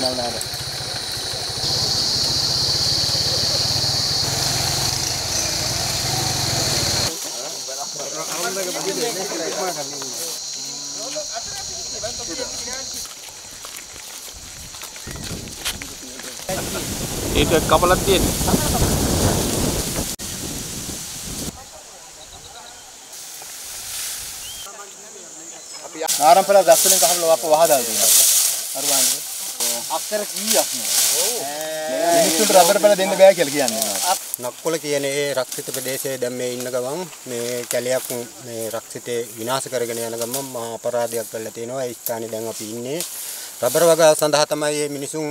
නැහැ. ඒක කපලා තියෙන්නේ. නාරම්පල ගස්වලින් කහලා අප වහදාලා තියෙනවා. අර බලන්න. අක්කර කීයක් නේ. මිනිස්සුන්ට රබර් පැල දෙන්න බෑ කියලා කියන්නේ. නක්කොල කියන ඒ රක්ෂිත ප්‍රදේශයේ දැන් මේ ඉන්න ගමන් මේ කැලයක් මේ රක්ෂිතේ විනාශ කරගෙන යන ගමන් මහා අපරාධයක් කළා තියෙනවා. ඒ ස්ථානේ දැන් අපි ඉන්නේ. රබර් වගාව සඳහා තමයි මේ මිනිසුන්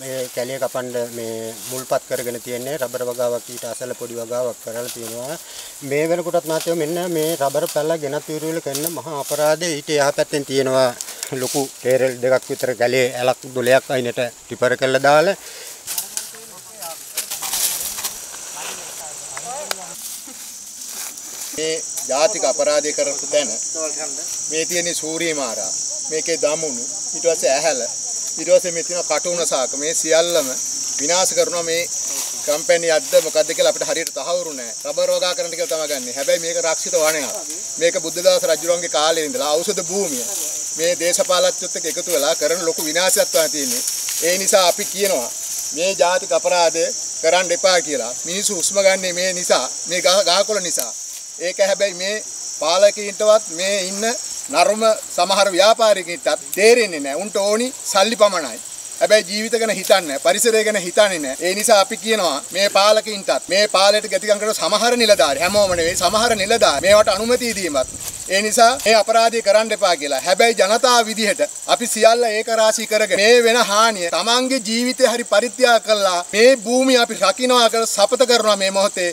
මේ කැලිය කපන්න මේ මුල්පත් කරගෙන තියෙන්නේ. රබර් වගාවක් ඊට අසල පොඩි වගාවක් කරලා තියෙනවා. මේ වෙනකොටත් මාත්‍යෝ මෙන්න මේ රබර් පැල්ල ගෙනත් විරුවල කරන මහා අපරාධය ඊට එහා පැත්තෙන් තියෙනවා ලොකු ටේරල් දෙකක් විතර කැලේ ඇලක් දොලයක් අයිනට ටිපර කරලා දාලා මේ ජාතික අපරාධය කරපු තැන මේ තියෙන සූරිය මාරා. මේකේ දමුණු ඊට පස්සේ ඇහැල ඊට පස්සේ මේ තියෙන කටුණ සාක. මේ සියල්ලම විනාශ කරනවා මේ කම්පැනි යද්ද මොකද්ද කියලා අපිට හරියට තහවුරු නැහැ. රබර් වගා කරන්න කියලා තමයි ගන්නෙ. හැබැයි මේක රක්ෂිත වනයක්. මේක බුද්ධදාස රජුරන්ගේ කාලේ ඉඳලා ඖෂධ භූමිය. මේ දේශපාලකත්වයත් එක්ක එකතු වෙලා කරන ලොකු විනාශයක් තමයි තියෙන්නේ ඒ නිසා අපි කියනවා මේ ජාතික අපරාධය කරන්න එපා කියලා මිනිස්සු උස්ම ගන්නේ මේ නිසා මේ ගහකොළ නිසා ඒක හැබැයි මේ පාලකීන්ටවත් මේ ඉන්න නර්ම සමහර ව්‍යාපාරිකයින්ටත් තේරෙන්නේ නැහැ. උන්ට ඕනි සල්ලි පමණයි. හැබැයි ජීවිත ගැන හිතන්නේ නැහැ. පරිසරය ගැන හිතන්නේ නැහැ. ඒ නිසා අපි කියනවා මේ පාලකීන්ටත් මේ පාලයට ගතිකම් කරන සමහර නිලධාරි හැමෝම නෙවෙයි සමහර නිලධාරි මේවට අනුමැතිය දීමත් ඒ නිසා මේ අපරාධය කරන්න එපා කියලා. හැබැයි ජනතාව විදිහට අපි සියල්ල ඒක රාශී කරගෙන මේ වෙන හානිය තමන්ගේ ජීවිතය හරි පරිත්‍යාග කළා මේ භූමිය අපි රකින්නවා කියලා සපත කරනවා මේ මොහොතේ